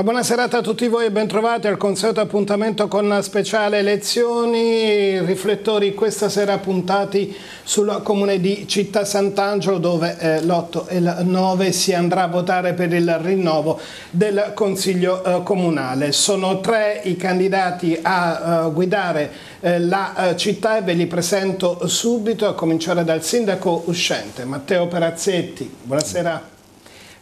Una buona serata a tutti voi e bentrovati al consueto appuntamento con speciale elezioni, riflettori questa sera puntati sul comune di Città Sant'Angelo dove eh, l'8 e il 9 si andrà a votare per il rinnovo del Consiglio eh, Comunale. Sono tre i candidati a uh, guidare eh, la uh, città e ve li presento subito, a cominciare dal sindaco uscente Matteo Perazzetti. Buonasera.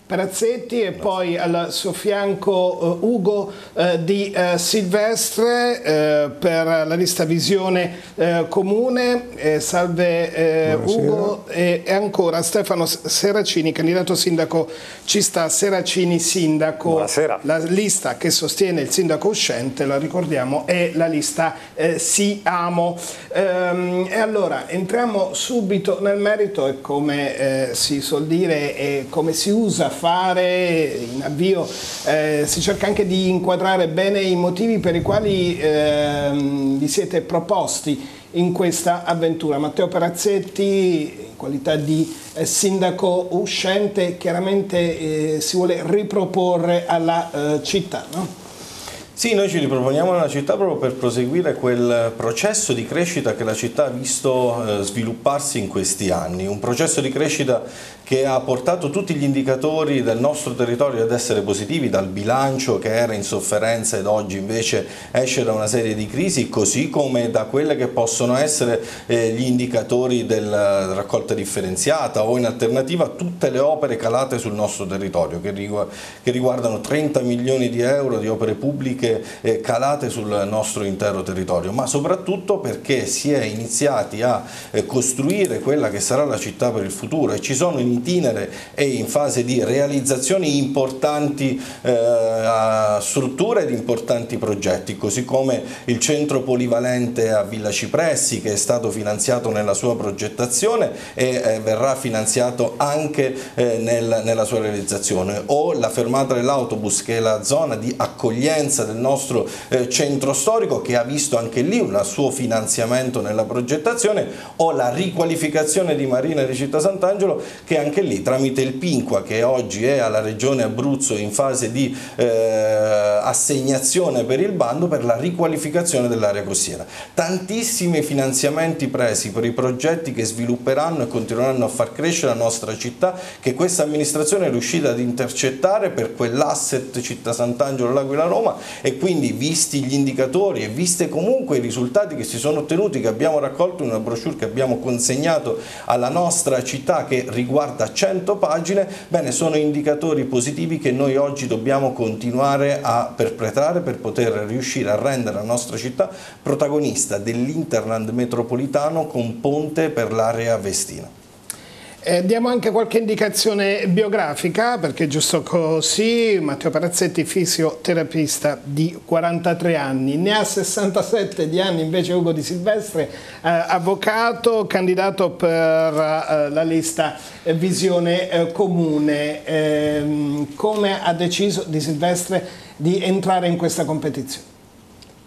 Perazzetti e poi al suo fianco uh, Ugo uh, Di uh, Silvestre per la lista Visione Comune, salve Ugo e, e, ancora Stefano Seracini, candidato sindaco ci sta Seracini sindaco. Buonasera. La lista che sostiene il sindaco uscente, la ricordiamo, è la lista Si Amo. Um, e allora entriamo subito nel merito e come si suol dire e come si usa fare in avvio eh, si cerca anche di inquadrare bene i motivi per i quali eh, vi siete proposti in questa avventura. Matteo Perazzetti, in qualità di eh, sindaco uscente, chiaramente eh, si vuole riproporre alla eh, città. No? Sì, noi ci riproponiamo nella città proprio per proseguire quel processo di crescita che la città ha visto eh, svilupparsi in questi anni, un processo di crescita che ha portato tutti gli indicatori del nostro territorio ad essere positivi, dal bilancio che era in sofferenza ed oggi invece esce da una serie di crisi, così come da quelle che possono essere eh, gli indicatori della raccolta differenziata o in alternativa tutte le opere calate sul nostro territorio che, riguardano 30 milioni di euro di opere pubbliche eh, calate sul nostro intero territorio, ma soprattutto perché si è iniziati a eh, costruire quella che sarà la città per il futuro. E ci sono iniziative itinere e in fase di realizzazione importanti eh, strutture ed importanti progetti, così come il centro polivalente a Villa Cipressi che è stato finanziato nella sua progettazione e verrà finanziato anche nel, nella sua realizzazione, o la fermata dell'autobus che è la zona di accoglienza del nostro eh, centro storico che ha visto anche lì un suo finanziamento nella progettazione, o la riqualificazione di Marina di Città Sant'Angelo che anche lì tramite il Pinqua che oggi è alla Regione Abruzzo in fase di eh, assegnazione per il bando per la riqualificazione dell'area costiera. Tantissimi finanziamenti presi per i progetti che svilupperanno e continueranno a far crescere la nostra città che questa amministrazione è riuscita ad intercettare per quell'asset Città Sant'Angelo, L'Aquila, Roma e quindi visti gli indicatori e viste comunque i risultati che si sono ottenuti che abbiamo raccolto in una brochure che abbiamo consegnato alla nostra città che riguarda 100 pagine, bene, sono indicatori positivi che noi oggi dobbiamo continuare a perpetrare per poter riuscire a rendere la nostra città protagonista dell'Interland metropolitano con ponte per l'area vestina. Eh, diamo anche qualche indicazione biografica, perché giusto così, Matteo Parazzetti, fisioterapista di 43 anni, ne ha 67 di anni invece Ugo Di Silvestre, eh, avvocato, candidato per eh, la lista Visione eh, Comune. Ehm, come ha deciso Di Silvestre di entrare in questa competizione?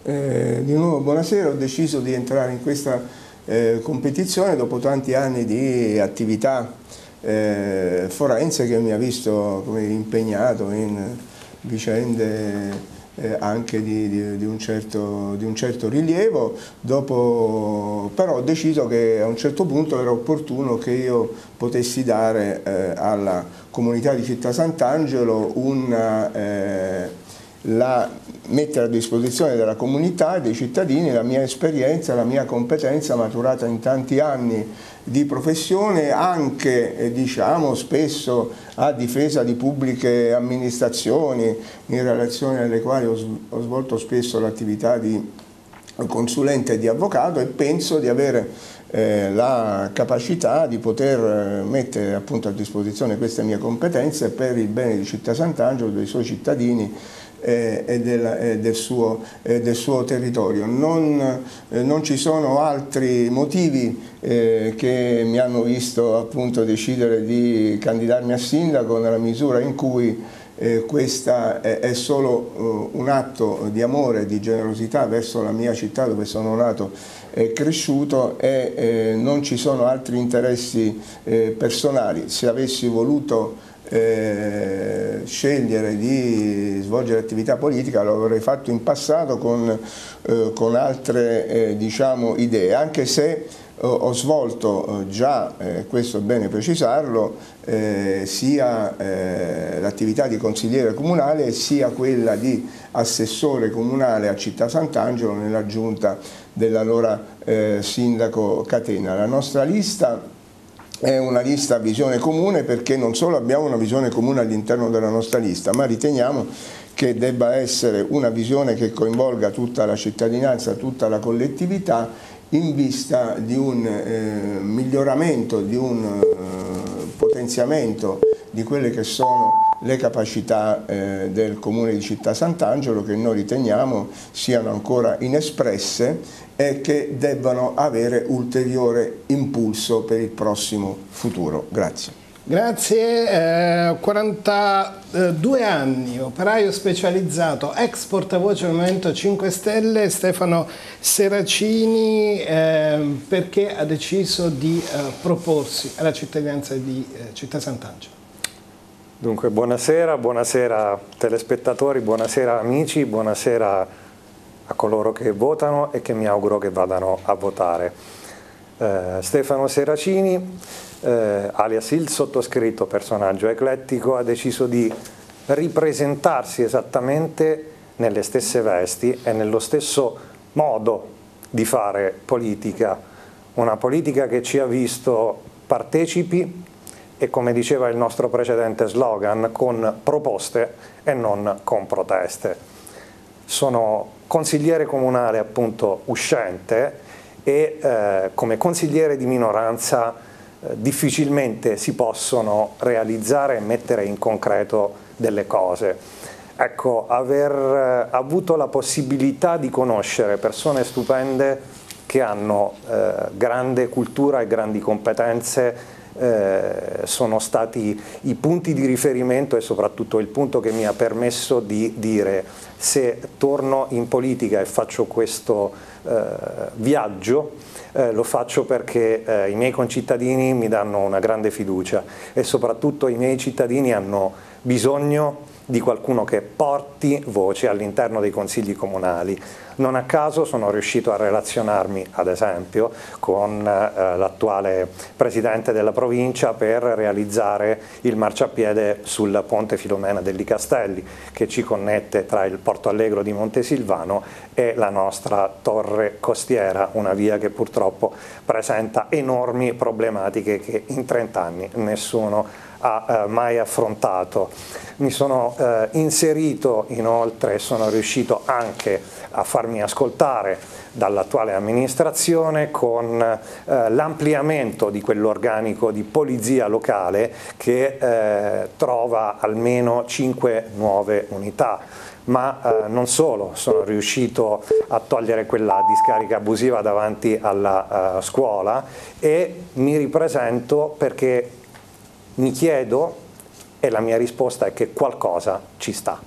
Eh, di nuovo buonasera, ho deciso di entrare in questa competizione eh, competizione dopo tanti anni di attività eh, forense che mi ha visto come, impegnato in vicende eh, anche di, di, di, un certo, di, un certo, rilievo, dopo, però ho deciso che a un certo punto era opportuno che io potessi dare eh, alla comunità di Città Sant'Angelo una eh, la, mettere a disposizione della comunità e dei cittadini la mia esperienza, la mia competenza maturata in tanti anni di professione anche eh, diciamo spesso a difesa di pubbliche amministrazioni in relazione alle quali ho, svolto spesso l'attività di consulente e di avvocato e penso di avere eh, la capacità di poter eh, mettere appunto a disposizione queste mie competenze per il bene di Città Sant'Angelo, dei suoi cittadini eh, e, del, e del, suo, del, suo, territorio. Non, eh, non, ci sono altri motivi eh, che mi hanno visto appunto decidere di candidarmi a sindaco nella misura in cui eh, questo è, è, solo uh, un atto di amore, di generosità verso la mia città dove sono nato e cresciuto e eh, non ci sono altri interessi eh, personali. Se avessi voluto eh, scegliere di svolgere attività politica lo avrei fatto in passato con, eh, con altre eh, diciamo, idee, anche se ho svolto già, eh, questo è bene precisarlo, eh, sia eh, l'attività di consigliere comunale sia quella di assessore comunale a Città Sant'Angelo nella giunta dell'allora eh, sindaco Catena. La nostra lista è una lista a visione comune perché non solo abbiamo una visione comune all'interno della nostra lista, ma riteniamo che debba essere una visione che coinvolga tutta la cittadinanza, tutta la collettività in vista di un eh, miglioramento, di un eh, potenziamento di quelle che sono le capacità eh, del Comune di Città Sant'Angelo che noi riteniamo siano ancora inespresse e che debbano avere ulteriore impulso per il prossimo futuro. Grazie. Grazie, eh, 42 anni, operaio specializzato, ex portavoce del Movimento 5 Stelle, Stefano Seracini, eh, perché ha deciso di eh, proporsi alla cittadinanza di eh, Città Sant'Angelo. Dunque, buonasera, buonasera telespettatori, buonasera amici, buonasera a coloro che votano e che mi auguro che vadano a votare. Eh, Stefano Seracini, eh, alias il sottoscritto personaggio eclettico, ha deciso di ripresentarsi esattamente nelle stesse vesti e nello stesso modo di fare politica, una politica che ci ha visto partecipi e come diceva il nostro precedente slogan, con proposte e non con proteste. Sono consigliere comunale appunto uscente e eh, come consigliere di minoranza eh, difficilmente si possono realizzare e mettere in concreto delle cose. Ecco, aver eh, avuto la possibilità di conoscere persone stupende che hanno eh, grande cultura e grandi competenze eh, sono stati i punti di riferimento e soprattutto il punto che mi ha permesso di dire se torno in politica e faccio questo eh, viaggio eh, lo faccio perché eh, i miei concittadini mi danno una grande fiducia e soprattutto i miei cittadini hanno bisogno di qualcuno che porti voce all'interno dei consigli comunali. Non a caso sono riuscito a relazionarmi, ad esempio, con eh, l'attuale presidente della provincia per realizzare il marciapiede sul ponte Filomena degli Castelli, che ci connette tra il Porto Allegro di Montesilvano e la nostra torre costiera, una via che purtroppo presenta enormi problematiche che in 30 anni nessuno ha eh, mai affrontato. Mi sono eh, inserito inoltre sono riuscito anche a farmi ascoltare dall'attuale amministrazione con eh, l'ampliamento di quell'organico di polizia locale che eh, trova almeno 5 nuove unità ma eh, non solo, sono riuscito a togliere quella discarica abusiva davanti alla uh, scuola e mi ripresento perché mi chiedo e la mia risposta è che qualcosa ci sta.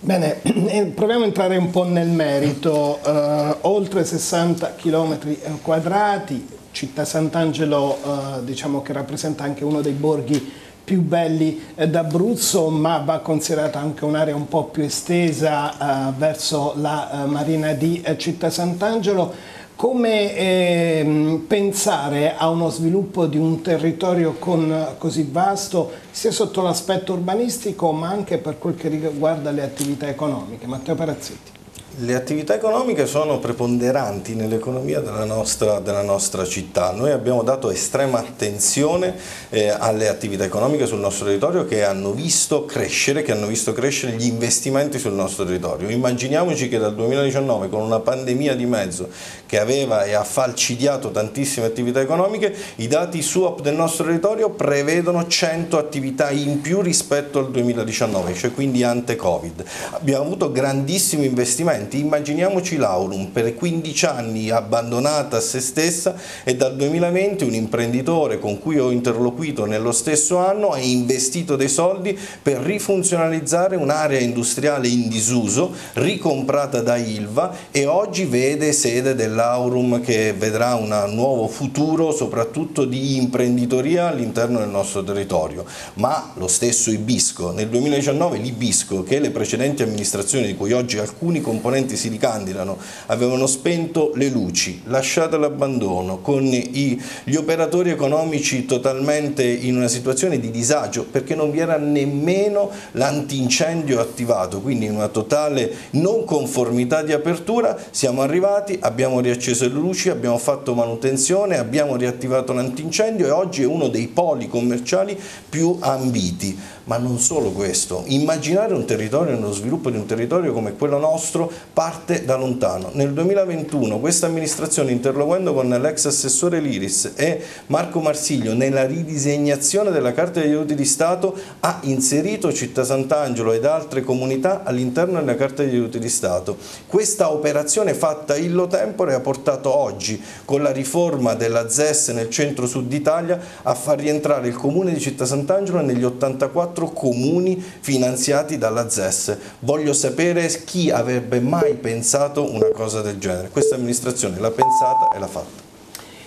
Bene, proviamo a entrare un po' nel merito. Uh, oltre 60 km quadrati, Città Sant'Angelo uh, diciamo che rappresenta anche uno dei borghi più belli eh, d'Abruzzo, ma va considerata anche un'area un po' più estesa uh, verso la marina di Città Sant'Angelo come eh, pensare a uno sviluppo di un territorio con, così vasto, sia sotto l'aspetto urbanistico ma anche per quel che riguarda le attività economiche? Matteo Parazzetti. Le attività economiche sono preponderanti nell'economia della nostra, della nostra, città. Noi abbiamo dato estrema attenzione eh, alle attività economiche sul nostro territorio che hanno visto crescere, che hanno visto crescere gli investimenti sul nostro territorio. Immaginiamoci che dal 2019 con una pandemia di mezzo che aveva e ha falcidiato tantissime attività economiche, i dati SUAP del nostro territorio prevedono 100 attività in più rispetto al 2019, cioè quindi ante Covid. Abbiamo avuto grandissimi investimenti clienti. Immaginiamoci l'Aurum per 15 anni abbandonata a se stessa e dal 2020 un imprenditore con cui ho interloquito nello stesso anno ha investito dei soldi per rifunzionalizzare un'area industriale in disuso, ricomprata da Ilva e oggi vede sede dell'Aurum che vedrà un nuovo futuro soprattutto di imprenditoria all'interno del nostro territorio. Ma lo stesso Ibisco, nel 2019 l'Ibisco che le precedenti amministrazioni di cui oggi alcuni componenti si ricandidano avevano spento le luci, lasciate all'abbandono con i, gli operatori economici totalmente in una situazione di disagio perché non vi era nemmeno l'antincendio attivato, quindi in una totale non conformità di apertura siamo arrivati, abbiamo riacceso le luci, abbiamo fatto manutenzione, abbiamo riattivato l'antincendio e oggi è uno dei poli commerciali più ambiti. Ma non solo questo, immaginare un territorio lo sviluppo di un territorio come quello nostro parte da lontano. Nel 2021 questa amministrazione interloquendo con l'ex assessore Liris e Marco Marsiglio nella ridisegnazione della Carta degli aiuti di Stato ha inserito Città Sant'Angelo ed altre comunità all'interno della Carta degli aiuti di Stato. Questa operazione fatta illo tempore ha portato oggi con la riforma della ZES nel centro-sud Italia a far rientrare il comune di Città Sant'Angelo negli 84 quattro comuni finanziati dalla ZES. Voglio sapere chi avrebbe mai pensato una cosa del genere. Questa amministrazione l'ha pensata e l'ha fatta.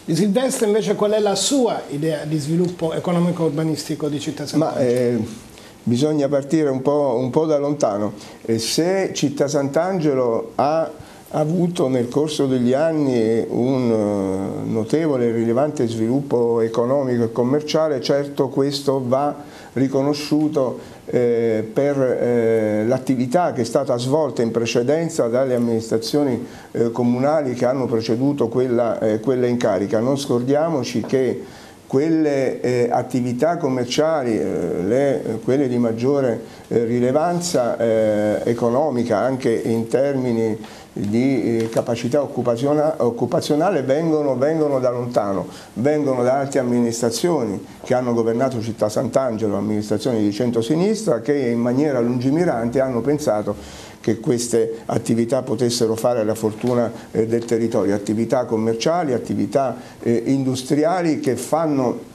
Di Silvestre invece qual è la sua idea di sviluppo economico-urbanistico di Città Sant'Angelo? Eh, bisogna partire un po', un po da lontano. Eh, se Città Sant'Angelo ha avuto nel corso degli anni un uh, notevole e rilevante sviluppo economico e commerciale, certo questo va riconosciuto eh, per eh, l'attività che è stata svolta in precedenza dalle amministrazioni eh, comunali che hanno preceduto quella, eh, quella, in carica. Non scordiamoci che quelle eh, attività commerciali, eh, le, quelle di maggiore rilevanza economica anche in termini di eh, capacità occupazionale vengono, vengono, da lontano, vengono da altre amministrazioni che hanno governato Città Sant'Angelo, amministrazioni di centro-sinistra, che in maniera lungimirante hanno pensato che queste attività potessero fare la fortuna eh, del territorio, attività commerciali, attività eh, industriali che fanno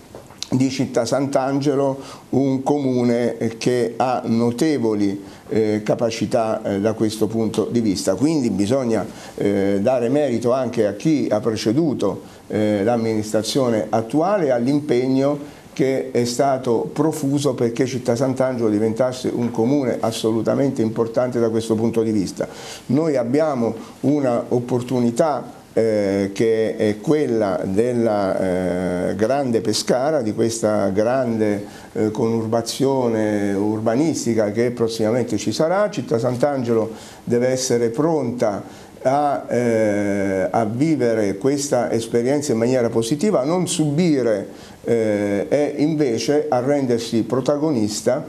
di Città Sant'Angelo un comune che ha notevoli eh, capacità eh, da questo punto di vista. Quindi bisogna eh, dare merito anche a chi ha preceduto eh, l'amministrazione attuale all'impegno che è stato profuso perché Città Sant'Angelo diventasse un comune assolutamente importante da questo punto di vista. Noi abbiamo un'opportunità eh, che è quella della eh, grande Pescara, di questa grande eh, conurbazione urbanistica che prossimamente ci sarà. Città Sant'Angelo deve essere pronta a, eh, a, vivere questa esperienza in maniera positiva, a non subire eh, e invece a rendersi protagonista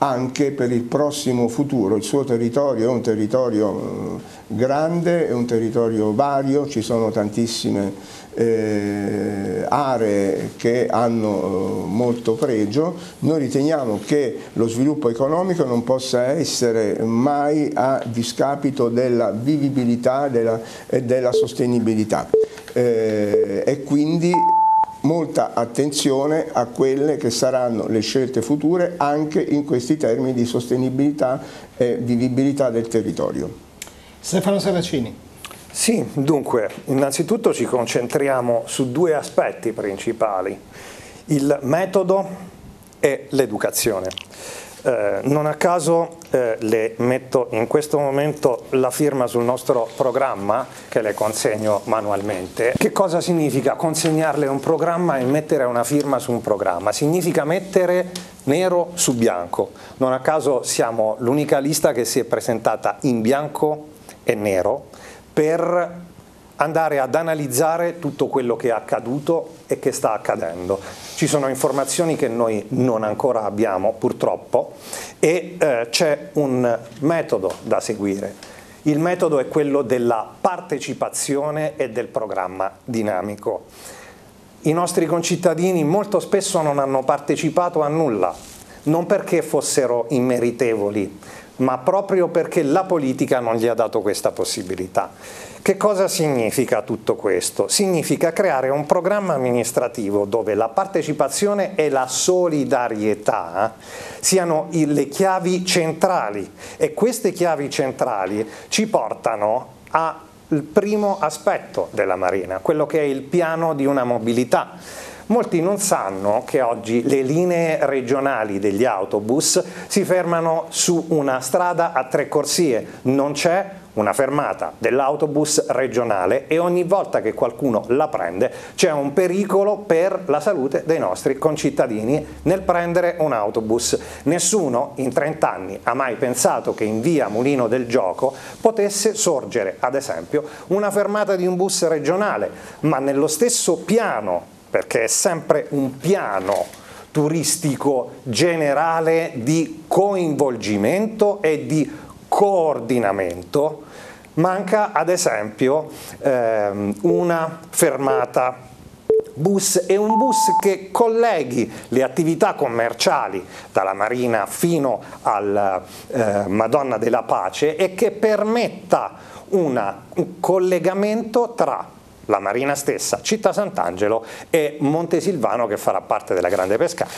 anche per il prossimo futuro. Il suo territorio è un territorio eh, grande, è un territorio vario, ci sono tantissime eh, aree che hanno eh, molto pregio. Noi riteniamo che lo sviluppo economico non possa essere mai a discapito della vivibilità della, e della sostenibilità. Eh, e quindi molta attenzione a quelle che saranno le scelte future anche in questi termini di sostenibilità e vivibilità del territorio. Stefano Saracini. Sì, dunque, innanzitutto ci concentriamo su due aspetti principali, il metodo e l'educazione. Eh, non a caso eh, le metto in questo momento la firma sul nostro programma che le consegno manualmente. Che cosa significa consegnarle un programma e mettere una firma su un programma? Significa mettere nero su bianco. Non a caso siamo l'unica lista che si è presentata in bianco e nero per andare ad analizzare tutto quello che è accaduto e che sta accadendo. Ci sono informazioni che noi non ancora abbiamo purtroppo e eh, c'è un metodo da seguire. Il metodo è quello della partecipazione e del programma dinamico. I nostri concittadini molto spesso non hanno partecipato a nulla, non perché fossero immeritevoli, ma proprio perché la politica non gli ha dato questa possibilità. Che cosa significa tutto questo? Significa creare un programma amministrativo dove la partecipazione e la solidarietà siano le chiavi centrali e queste chiavi centrali ci portano al primo aspetto della Marina, quello che è il piano di una mobilità Molti non sanno che oggi le linee regionali degli autobus si fermano su una strada a tre corsie, non c'è una fermata dell'autobus regionale e ogni volta che qualcuno la prende c'è un pericolo per la salute dei nostri concittadini nel prendere un autobus. Nessuno in 30 anni ha mai pensato che in via Mulino del Gioco potesse sorgere, ad esempio, una fermata di un bus regionale, ma nello stesso piano perché è sempre un piano turistico generale di coinvolgimento e di coordinamento, manca ad esempio ehm, una fermata. Bus e un bus che colleghi le attività commerciali dalla Marina fino al eh, Madonna della Pace e che permetta una, un collegamento tra la Marina stessa, Città Sant'Angelo e Montesilvano che farà parte della Grande Pescara.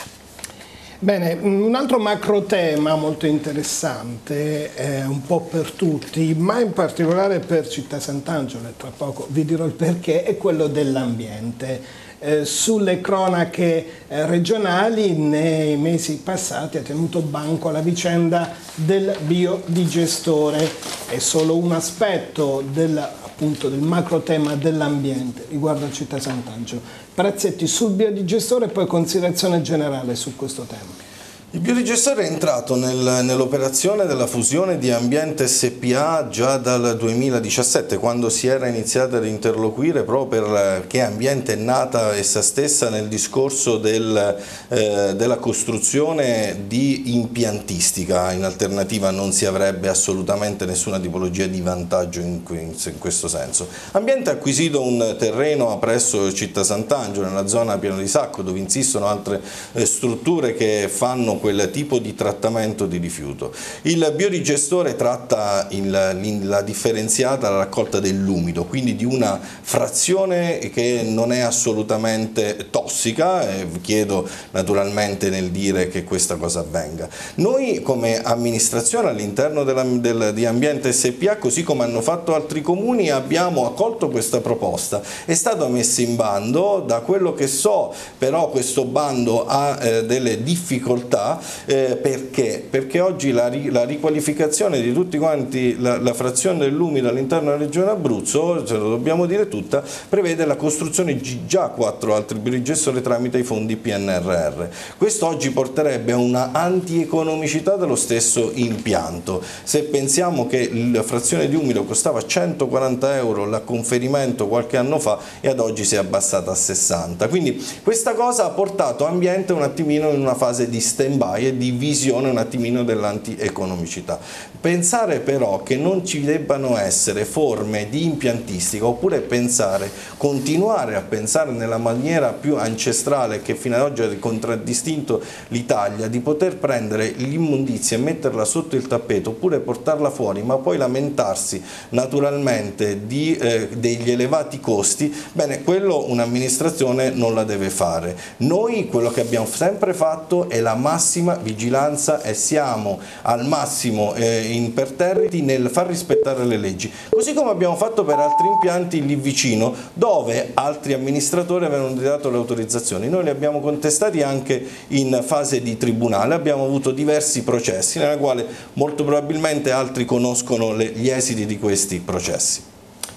Bene, un altro macro tema molto interessante, eh, un po' per tutti, ma in particolare per Città Sant'Angelo, e tra poco vi dirò il perché, è quello dell'ambiente. Eh, sulle cronache eh, regionali nei mesi passati ha tenuto banco la vicenda del biodigestore, è solo un aspetto del appunto del macro tema dell'ambiente riguardo a Città Sant'Angelo. Prezzetti sul biodigestore e poi considerazione generale su questo tema. Il biodigestore è entrato nel, nell'operazione della fusione di Ambiente SPA già dal 2017, quando si era iniziata ad interloquire proprio perché Ambiente è nata essa stessa nel discorso del, eh, della costruzione di impiantistica, in alternativa non si avrebbe assolutamente nessuna tipologia di vantaggio in, in questo senso. Ambiente ha acquisito un terreno presso Città Sant'Angelo, nella zona Piano di Sacco, dove insistono altre eh, strutture che fanno quel tipo di trattamento di rifiuto. Il biodigestore tratta il, la differenziata raccolta dell'umido, quindi di una frazione che non è assolutamente tossica, e chiedo naturalmente nel dire che questa cosa avvenga. Noi come amministrazione all'interno del, di Ambiente SPA, così come hanno fatto altri comuni, abbiamo accolto questa proposta. È stato messo in bando, da quello che so però questo bando ha eh, delle difficoltà eh, perché? Perché oggi la, la, riqualificazione di tutti quanti la, la frazione dell'umido all'interno della regione Abruzzo, ce lo dobbiamo dire tutta, prevede la costruzione di già quattro altri birigestori tramite i fondi PNRR. Questo oggi porterebbe a una antieconomicità dello stesso impianto. Se pensiamo che la frazione di umido costava 140 euro la conferimento qualche anno fa e ad oggi si è abbassata a 60. Quindi questa cosa ha portato ambiente un attimino in una fase di stand stand-by e di visione un attimino dell'antieconomicità. Pensare però che non ci debbano essere forme di impiantistica oppure pensare, continuare a pensare nella maniera più ancestrale che fino ad oggi ha contraddistinto l'Italia, di poter prendere l'immondizia e metterla sotto il tappeto oppure portarla fuori ma poi lamentarsi naturalmente di, eh, degli elevati costi, bene quello un'amministrazione non la deve fare. Noi quello che abbiamo sempre fatto è la massima massima vigilanza e siamo al massimo eh, imperterriti nel far rispettare le leggi, così come abbiamo fatto per altri impianti lì vicino dove altri amministratori avevano dato le autorizzazioni. Noi li abbiamo contestati anche in fase di tribunale, abbiamo avuto diversi processi nella quale molto probabilmente altri conoscono le, gli esiti di questi processi.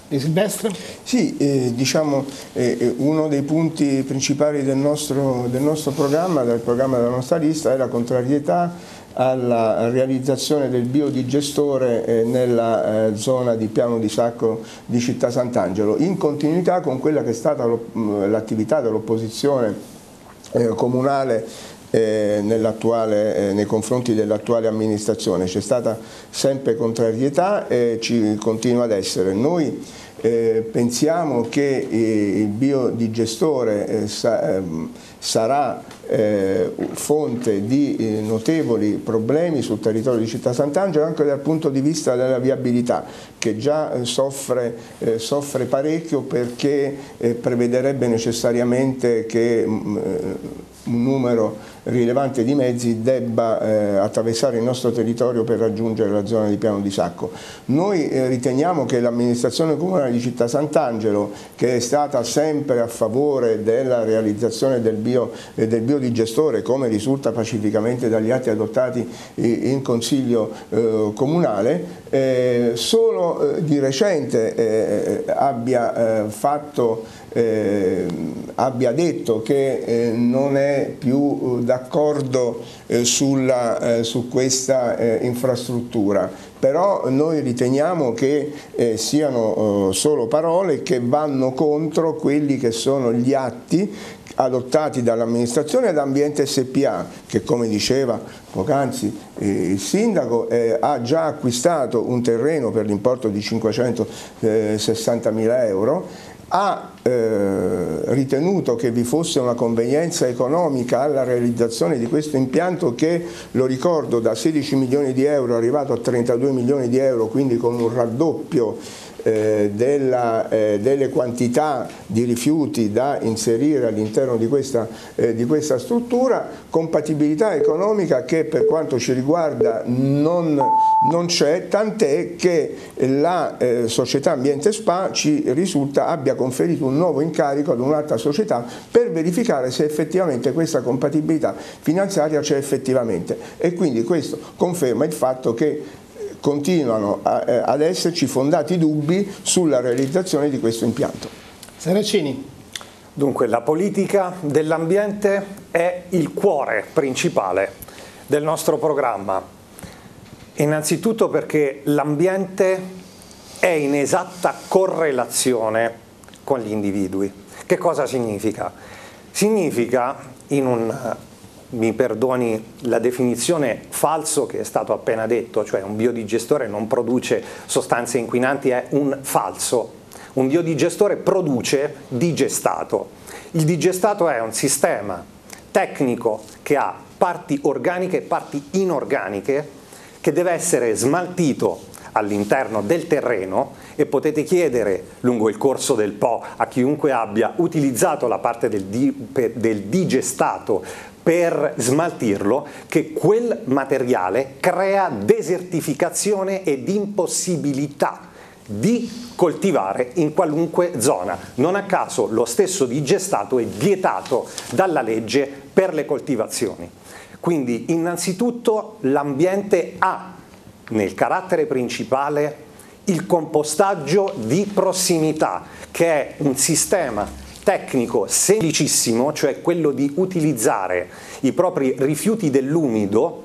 Di Silvestro? Sì, eh, diciamo eh, eh, uno dei punti principali del nostro, del nostro programma, del programma della nostra lista, è la contrarietà alla realizzazione del biodigestore eh, nella eh, zona di Piano di Sacco di Città Sant'Angelo, in continuità con quella che è stata l'attività dell'opposizione comunale eh, eh, nei confronti dell'attuale amministrazione. C'è stata sempre contrarietà e ci continua ad essere. Noi eh, pensiamo che eh, il biodigestore eh, sa, ehm, sarà eh, fonte di notevoli problemi sul territorio di Città Sant'Angelo anche dal punto di vista della viabilità che già soffre, soffre, parecchio perché prevederebbe necessariamente che mm, un numero rilevante di mezzi debba eh, attraversare il nostro territorio per raggiungere la zona di Piano di Sacco. Noi eh, riteniamo che l'amministrazione comunale di Città Sant'Angelo, che è stata sempre a favore della realizzazione del, bio, eh, del biodigestore, come risulta pacificamente dagli atti adottati in Consiglio eh, Comunale, eh, solo eh, di recente abbia fatto eh, abbia detto che eh, non è più eh, d'accordo eh, eh, su questa eh, infrastruttura, però noi riteniamo che siano solo parole che vanno contro quelli che sono gli atti adottati dall'amministrazione ad Ambiente SPA che come diceva poc'anzi eh, il sindaco eh, ha già acquistato un terreno per l'importo di 560 mila euro ha eh, ritenuto che vi fosse una convenienza economica alla realizzazione di questo impianto che, lo ricordo, da 16 milioni di euro è arrivato a 32 milioni di euro, quindi con un raddoppio eh, della, eh, delle quantità di rifiuti da inserire all'interno di, eh, di, questa struttura, compatibilità economica che per quanto ci riguarda non, non c'è, tant'è che la eh, società Ambiente Spa ci risulta abbia conferito un nuovo incarico ad un'altra società per verificare se effettivamente questa compatibilità finanziaria c'è effettivamente. E quindi questo conferma il fatto che continuano a, eh, ad esserci fondati dubbi sulla realizzazione di questo impianto. Saracini. Dunque la politica dell'ambiente è il cuore principale del nostro programma, innanzitutto perché l'ambiente è in esatta correlazione con gli individui. Che cosa significa? Significa in un mi perdoni la definizione falso che è stato appena detto, cioè un biodigestore non produce sostanze inquinanti, è un falso. Un biodigestore produce digestato. Il digestato è un sistema tecnico che ha parti organiche e parti inorganiche che deve essere smaltito all'interno del terreno e potete chiedere lungo il corso del Po a chiunque abbia utilizzato la parte del, di, del digestato per smaltirlo che quel materiale crea desertificazione ed impossibilità di coltivare in qualunque zona. Non a caso lo stesso digestato è vietato dalla legge per le coltivazioni. Quindi innanzitutto l'ambiente ha nel carattere principale il compostaggio di prossimità, che è un sistema tecnico semplicissimo, cioè quello di utilizzare i propri rifiuti dell'umido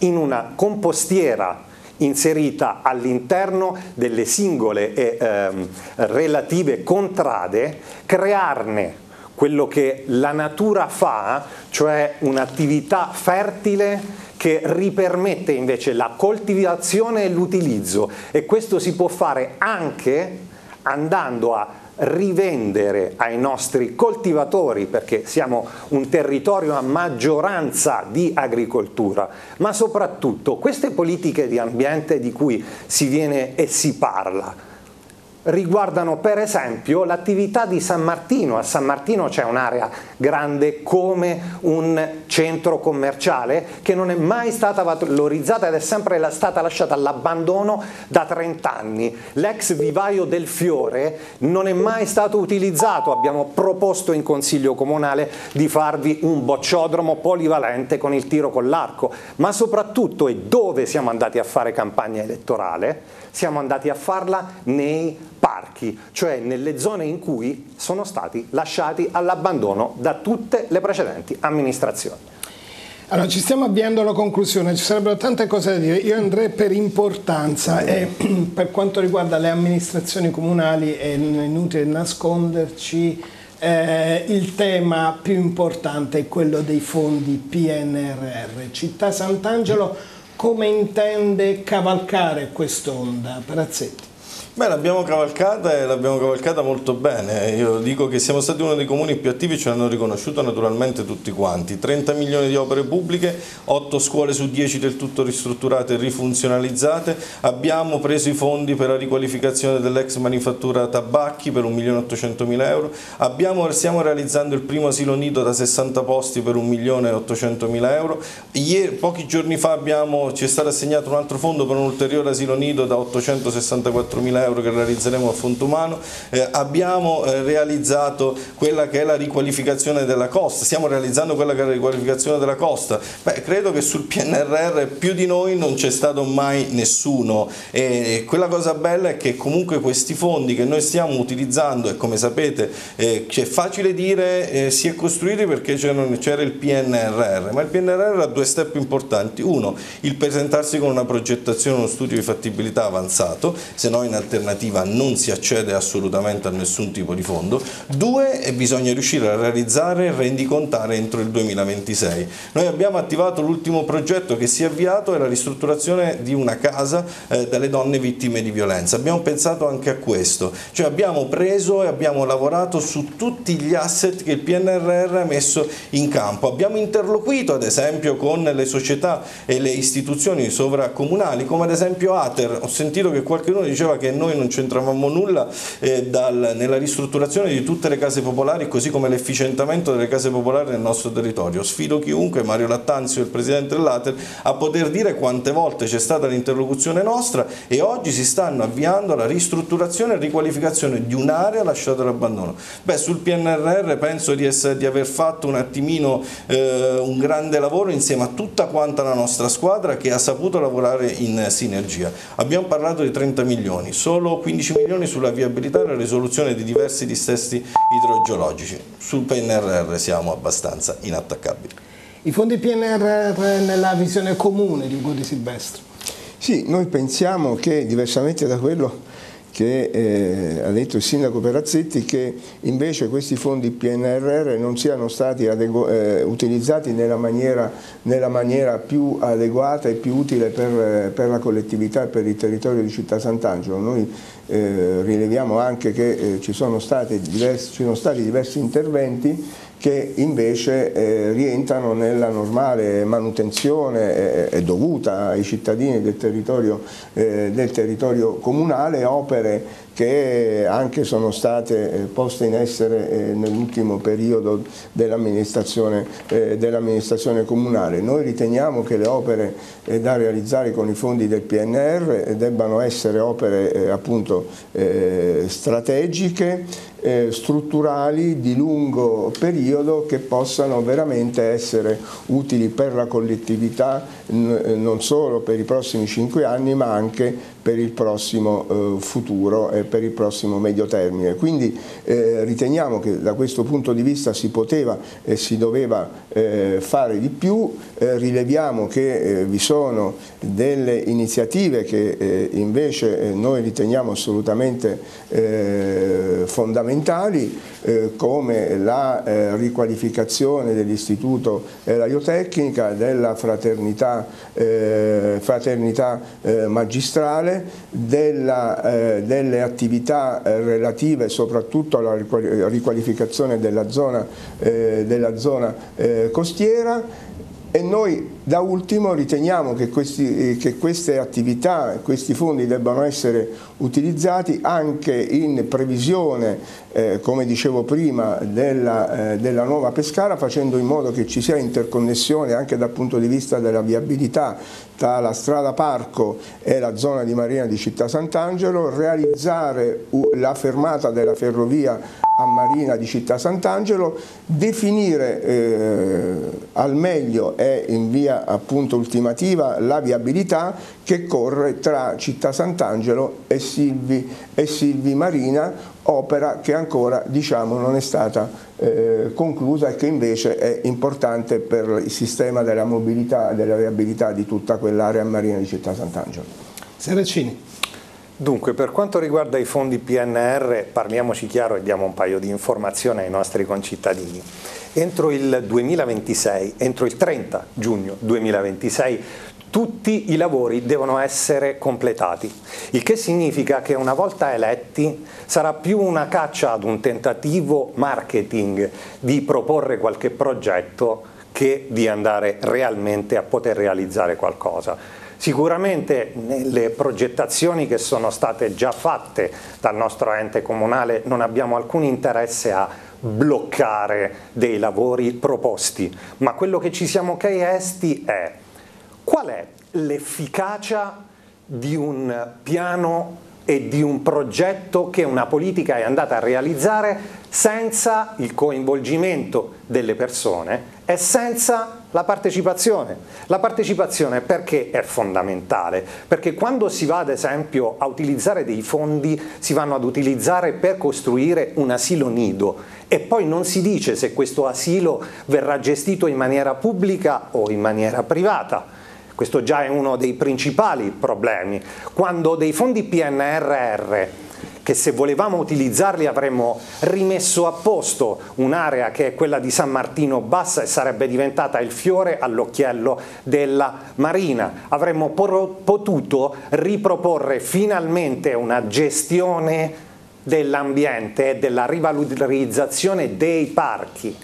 in una compostiera inserita all'interno delle singole e ehm, relative contrade, crearne quello che la natura fa, cioè un'attività fertile che ripermette invece la coltivazione e l'utilizzo. E questo si può fare anche andando a rivendere ai nostri coltivatori, perché siamo un territorio a maggioranza di agricoltura, ma soprattutto queste politiche di ambiente di cui si viene e si parla, riguardano per esempio l'attività di San Martino. A San Martino c'è un'area grande come un centro commerciale che non è mai stata valorizzata ed è sempre stata lasciata all'abbandono da 30 anni. L'ex vivaio del Fiore non è mai stato utilizzato, abbiamo proposto in Consiglio Comunale di farvi un bocciodromo polivalente con il tiro con l'arco, ma soprattutto e dove siamo andati a fare campagna elettorale? Siamo andati a farla nei parchi, cioè nelle zone in cui sono stati lasciati all'abbandono da tutte le precedenti amministrazioni. Allora, ci stiamo avviando alla conclusione, ci sarebbero tante cose da dire. Io andrei per importanza e per quanto riguarda le amministrazioni comunali è inutile nasconderci, eh, il tema più importante è quello dei fondi PNRR. Città Sant'Angelo come intende cavalcare quest'onda? Parazzetti. Beh, l'abbiamo cavalcata e l'abbiamo cavalcata molto bene. Io dico che siamo stati uno dei comuni più attivi, ce l'hanno riconosciuto naturalmente tutti quanti. 30 milioni di opere pubbliche, 8 scuole su 10 del tutto ristrutturate e rifunzionalizzate. Abbiamo preso i fondi per la riqualificazione dell'ex manifattura tabacchi per 1.800.000 euro. Abbiamo, stiamo realizzando il primo asilo nido da 60 posti per 1.800.000 euro. Ieri, pochi giorni fa abbiamo, ci è stato assegnato un altro fondo per un ulteriore asilo nido da 864.000 euro euro che realizzeremo a Fontumano, eh, abbiamo eh, realizzato quella che è la riqualificazione della costa, stiamo realizzando quella che è la riqualificazione della costa, Beh, credo che sul PNRR più di noi non c'è stato mai nessuno. E quella cosa bella è che comunque questi fondi che noi stiamo utilizzando e come sapete eh, è facile dire eh, si è costruiti perché c'era il PNRR, ma il PNRR ha due step importanti, uno il presentarsi con una progettazione, uno studio di fattibilità avanzato, se no in alternativa alternativa non si accede assolutamente a nessun tipo di fondo, due bisogna riuscire a realizzare e rendicontare entro il 2026. Noi abbiamo attivato l'ultimo progetto che si è avviato, è la ristrutturazione di una casa eh, delle donne vittime di violenza, abbiamo pensato anche a questo, cioè abbiamo preso e abbiamo lavorato su tutti gli asset che il PNRR ha messo in campo, abbiamo interloquito ad esempio con le società e le istituzioni sovracomunali come ad esempio Ater, ho sentito che qualcuno diceva che noi non c'entravamo nulla eh, dal, nella ristrutturazione di tutte le case popolari così come l'efficientamento delle case popolari nel nostro territorio. Sfido chiunque, Mario Lattanzio, il presidente dell'Ater, a poter dire quante volte c'è stata l'interlocuzione nostra e oggi si stanno avviando la ristrutturazione e riqualificazione di un'area lasciata all'abbandono. Beh, sul PNRR penso di, essere, di aver fatto un attimino eh, un grande lavoro insieme a tutta quanta la nostra squadra che ha saputo lavorare in sinergia. Abbiamo parlato di 30 milioni, solo 15 milioni sulla viabilità e la risoluzione di diversi dissesti idrogeologici. Sul PNRR siamo abbastanza inattaccabili. I fondi PNRR nella visione comune di Ugo Di Silvestro? Sì, noi pensiamo che diversamente da quello che eh, ha detto il sindaco Perazzetti che invece questi fondi PNRR non siano stati eh, utilizzati nella maniera, nella maniera, più adeguata e più utile per, per, la collettività e per il territorio di Città Sant'Angelo. Noi eh, rileviamo anche che eh, ci sono, diversi, ci sono stati diversi interventi che invece eh, rientrano nella normale manutenzione eh, dovuta ai cittadini del territorio, eh, del territorio comunale, opere che anche sono state eh, poste in essere eh, nell'ultimo periodo dell'amministrazione eh, dell comunale. Noi riteniamo che le opere da realizzare con i fondi del PNR debbano essere opere appunto strategiche strutturali di lungo periodo che possano veramente essere utili per la collettività non solo per i prossimi cinque anni ma anche per il prossimo eh, futuro e per il prossimo medio termine. Quindi eh, riteniamo che da questo punto di vista si poteva e si doveva eh, fare di più, rileviamo che vi sono delle iniziative che invece noi riteniamo assolutamente fondamentali come la riqualificazione dell'istituto Radiotecnica, della fraternità, fraternità magistrale della, eh, delle attività eh, relative soprattutto alla riqualificazione della zona, eh, della zona eh, costiera e noi da ultimo riteniamo che, questi, che, queste attività, questi fondi debbano essere utilizzati anche in previsione, eh, come dicevo prima, della, eh, della, nuova Pescara, facendo in modo che ci sia interconnessione anche dal punto di vista della viabilità tra la strada Parco e la zona di Marina di Città Sant'Angelo, realizzare la fermata della ferrovia a Marina di Città Sant'Angelo, definire eh, al meglio e in via appunto ultimativa la viabilità che corre tra Città Sant'Angelo e Silvi, e Silvi Marina, opera che ancora diciamo, non è stata eh, conclusa e che invece è importante per il sistema della mobilità e della viabilità di tutta quell'area marina di Città Sant'Angelo. Seracini. Dunque, per quanto riguarda i fondi PNR, parliamoci chiaro e diamo un paio di informazioni ai nostri concittadini. Entro il 2026, entro il 30 giugno 2026, tutti i lavori devono essere completati, il che significa che una volta eletti sarà più una caccia ad un tentativo marketing di proporre qualche progetto che di andare realmente a poter realizzare qualcosa. Sicuramente nelle progettazioni che sono state già fatte dal nostro ente comunale non abbiamo alcun interesse a bloccare dei lavori proposti, ma quello che ci siamo chiesti è qual è l'efficacia di un piano e di un progetto che una politica è andata a realizzare senza il coinvolgimento delle persone e senza la partecipazione. La partecipazione perché è fondamentale? Perché quando si va ad esempio a utilizzare dei fondi si vanno ad utilizzare per costruire un asilo nido e poi non si dice se questo asilo verrà gestito in maniera pubblica o in maniera privata questo già è uno dei principali problemi. Quando dei fondi PNRR che se volevamo utilizzarli avremmo rimesso a posto un'area che è quella di San Martino Bassa e sarebbe diventata il fiore all'occhiello della Marina. Avremmo potuto riproporre finalmente una gestione dell'ambiente e della rivalorizzazione dei parchi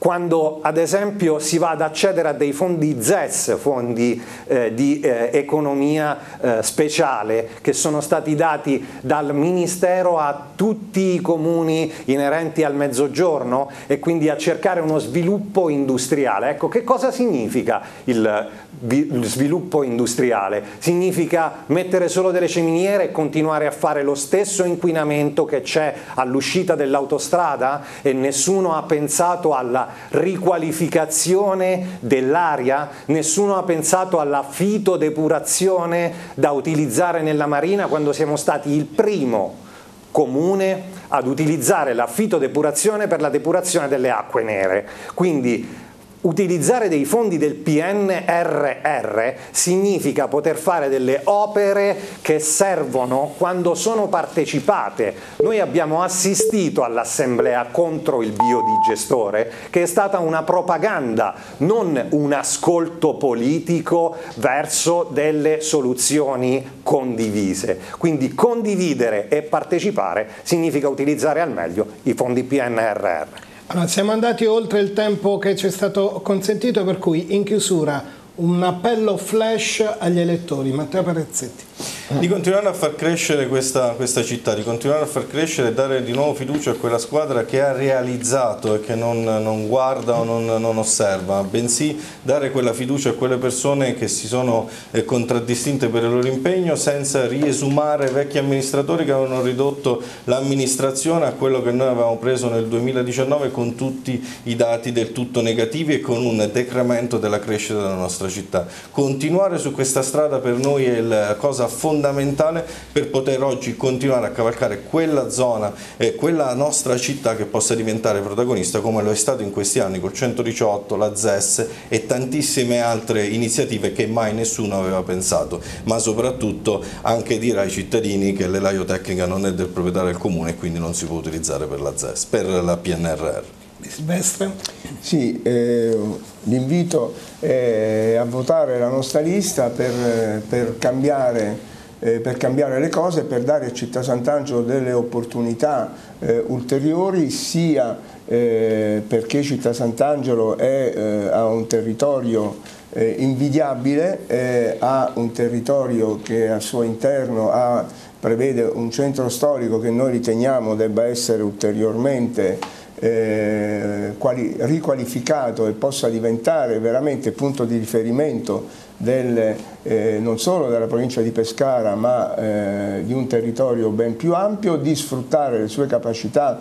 quando ad esempio si va ad accedere a dei fondi ZES, fondi eh, di eh, economia eh, speciale, che sono stati dati dal Ministero a tutti i comuni inerenti al mezzogiorno e quindi a cercare uno sviluppo industriale. Ecco, che cosa significa il sviluppo industriale? Significa mettere solo delle ceminiere e continuare a fare lo stesso inquinamento che c'è all'uscita dell'autostrada e nessuno ha pensato alla riqualificazione dell'aria, nessuno ha pensato alla fitodepurazione da utilizzare nella marina quando siamo stati il primo comune ad utilizzare la fitodepurazione per la depurazione delle acque nere. Quindi Utilizzare dei fondi del PNRR significa poter fare delle opere che servono quando sono partecipate. Noi abbiamo assistito all'assemblea contro il biodigestore che è stata una propaganda, non un ascolto politico verso delle soluzioni condivise. Quindi condividere e partecipare significa utilizzare al meglio i fondi PNRR. Allora, siamo andati oltre il tempo che ci è stato consentito, per cui in chiusura un appello flash agli elettori. Matteo Parezzetti di continuare a far crescere questa, questa, città, di continuare a far crescere e dare di nuovo fiducia a quella squadra che ha realizzato e che non, non guarda o non, non, osserva, bensì dare quella fiducia a quelle persone che si sono eh, contraddistinte per il loro impegno senza riesumare vecchi amministratori che avevano ridotto l'amministrazione a quello che noi avevamo preso nel 2019 con tutti i dati del tutto negativi e con un decremento della crescita della nostra città. Continuare su questa strada per noi è la cosa fondamentale per poter oggi continuare a cavalcare quella zona e quella nostra città che possa diventare protagonista come lo è stato in questi anni col 118, la ZES e tantissime altre iniziative che mai nessuno aveva pensato, ma soprattutto anche dire ai cittadini che l'elaio non è del proprietario del comune e quindi non si può utilizzare per la ZES, per la PNRR. Silvestre? Sì, eh, l'invito è a votare la nostra lista per, per, cambiare, eh, per cambiare, le cose, per dare a Città Sant'Angelo delle opportunità eh, ulteriori, sia eh, perché Città Sant'Angelo eh, ha un territorio eh, invidiabile, ha un territorio che al suo interno ha, prevede un centro storico che noi riteniamo debba essere ulteriormente eh, quali, riqualificato e possa diventare veramente punto di riferimento del, eh, non solo della provincia di Pescara ma eh, di un territorio ben più ampio, di sfruttare le sue capacità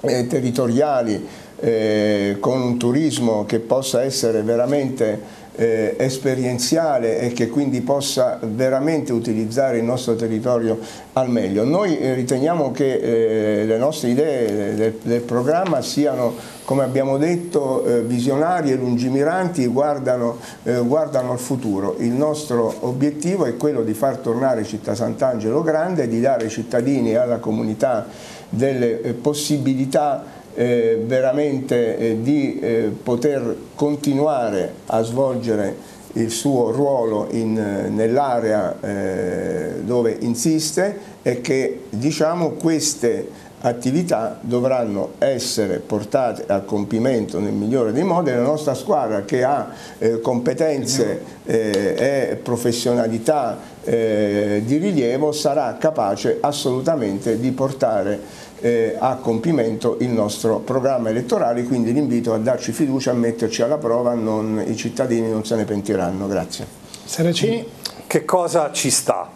eh, territoriali eh, con un turismo che possa essere veramente eh, esperienziale e che quindi possa veramente utilizzare il nostro territorio al meglio. Noi eh, riteniamo che eh, le nostre idee del, del, programma siano, come abbiamo detto, eh, visionarie lungimiranti, guardano, eh, guardano al futuro. Il nostro obiettivo è quello di far tornare Città Sant'Angelo grande, di dare ai cittadini e alla comunità delle eh, possibilità eh, veramente eh, di eh, poter continuare a svolgere il suo ruolo nell'area eh, dove insiste e che diciamo, queste attività dovranno essere portate a compimento nel migliore dei modi. La nostra squadra che ha eh, competenze eh, e professionalità eh, di rilievo sarà capace assolutamente di portare eh, a compimento il nostro programma elettorale, quindi l'invito a darci fiducia, a metterci alla prova, non, i cittadini non se ne pentiranno. Grazie. Saracini? Che cosa ci sta?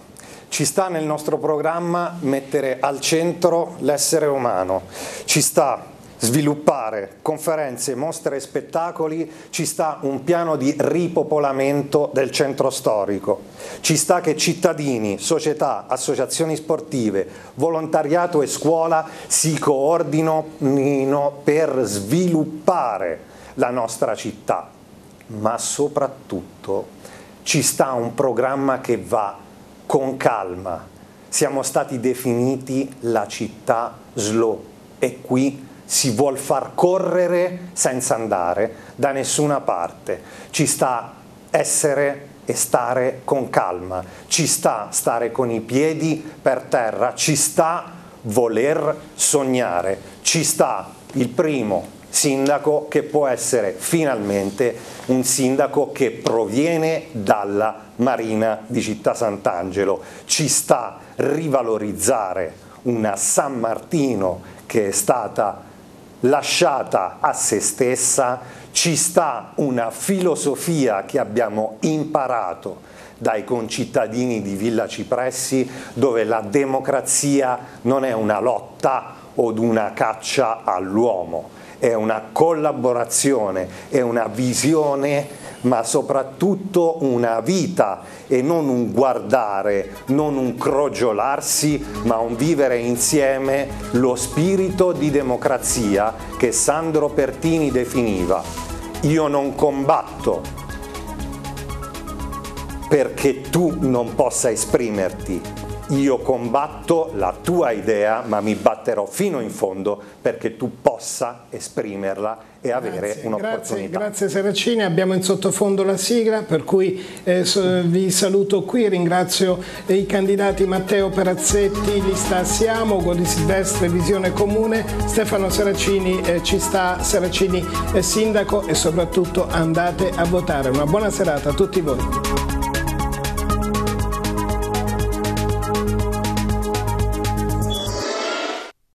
Ci sta nel nostro programma mettere al centro l'essere umano, ci sta sviluppare conferenze, mostre e spettacoli, ci sta un piano di ripopolamento del centro storico, ci sta che cittadini, società, associazioni sportive, volontariato e scuola si coordinino per sviluppare la nostra città, ma soprattutto ci sta un programma che va con calma. Siamo stati definiti la città slow. E qui si vuol far correre senza andare da nessuna parte. Ci sta essere e stare con calma, ci sta stare con i piedi per terra, ci sta voler sognare, ci sta il primo sindaco che può essere finalmente un sindaco che proviene dalla Marina di Città Sant'Angelo, ci sta rivalorizzare una San Martino che è stata lasciata a se stessa, ci sta una filosofia che abbiamo imparato dai concittadini di Villa Cipressi dove la democrazia non è una lotta o una caccia all'uomo, è una collaborazione, è una visione ma soprattutto una vita e non un guardare, non un crogiolarsi, ma un vivere insieme lo spirito di democrazia che Sandro Pertini definiva. Io non combatto perché tu non possa esprimerti, io combatto la tua idea, ma mi batterò fino in fondo perché tu possa esprimerla e avere un'opportunità. Grazie, grazie Seracini, abbiamo in sottofondo la sigla, per cui eh, vi saluto qui, ringrazio i candidati Matteo Perazzetti, Lista Siamo, Godi Silvestre, Visione Comune, Stefano Seracini, eh, ci sta Seracini eh, Sindaco e soprattutto andate a votare. Una buona serata a tutti voi.